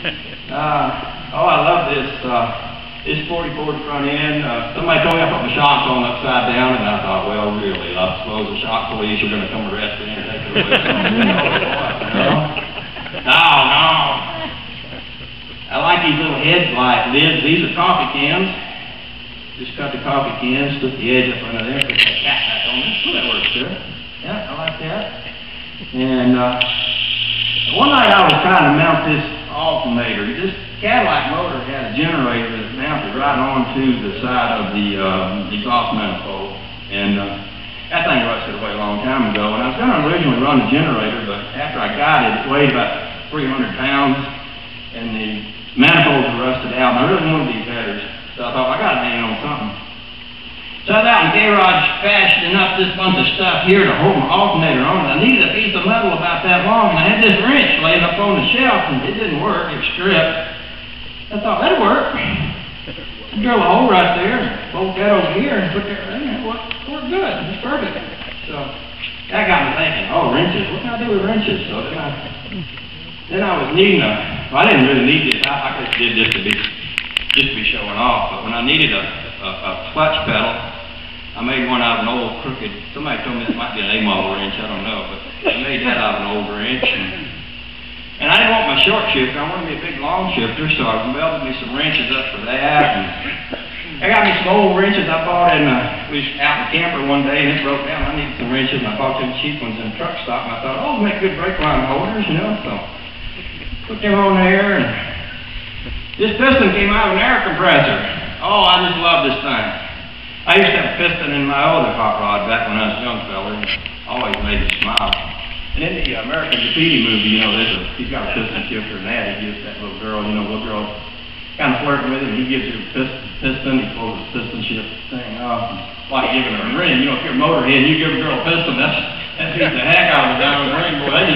Uh, oh, I love this, uh, this forty-four front end. Uh, somebody told me I put my shocks on upside down, and I thought, well, really, I suppose the shock police are gonna come arrest me and take it away. No, no, no. I like these little headlight lids. These are coffee cans. Just cut the coffee cans, took the edge up under there, put that cap back on there. Well, that works good. Yeah, I like that. And, uh, one night I was trying to mount this alternator. This Cadillac motor had a generator that mounted right onto the side of the, uh, exhaust manifold. And, uh, that thing rusted away a long time ago, and I was gonna originally run the generator, but after I got it, it weighed about three hundred pounds, and the manifolds were rusted out, and I really wanted these headers. So I thought, I gotta hang on something. So I was out in the garage fashioning up this bunch of stuff here to hold my alternator on, I needed a piece of metal about that long, and I had this wrench laying up on the shelf, and it didn't work, it stripped. I thought, that'll work. Drill a hole right there, bolt that over here, and put that in there, work, work good, it's perfect. So, that got me thinking, oh, wrenches, what can I do with wrenches? So then I, then I was needing a, well, I didn't really need this, I, I just did this to be, just to be showing off, but when I needed a, a, a clutch pedal, I made one out of an old crooked, somebody told me this might be an A-model wrench, I don't know, but I made that out of an old wrench. And, and I didn't want my short shifter, I wanted me a big long shifter, so I welded me some wrenches up for that. And I got me some old wrenches I bought in, uh, we was out in the camper one day and it broke down. I needed some wrenches and I bought them cheap ones in truck stop and I thought, oh, make good brake line holders, you know, so put them on there and this piston came out of an air compressor. Oh, I just love this thing. I used to have a piston in my other hot rod back when I was a young fella, always made me smile. And in the American Graffiti movie, you know, there's a, he's got a piston shifter and that, he gives that little girl, you know, little girl kind of flirting with him, he gives her a piston, he pulls his piston shift thing off, and like giving her a ring, you know, if you're a motorhead, you give a girl a piston, that's, that beats the heck out of a diamond ring, boy,